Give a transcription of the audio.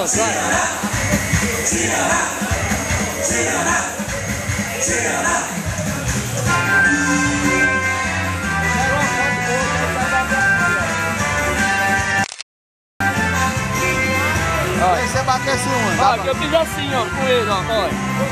Pronto, vai. Aí você batesse uma. Ó, que eu fiz assim, ó, com ele, ó, olha.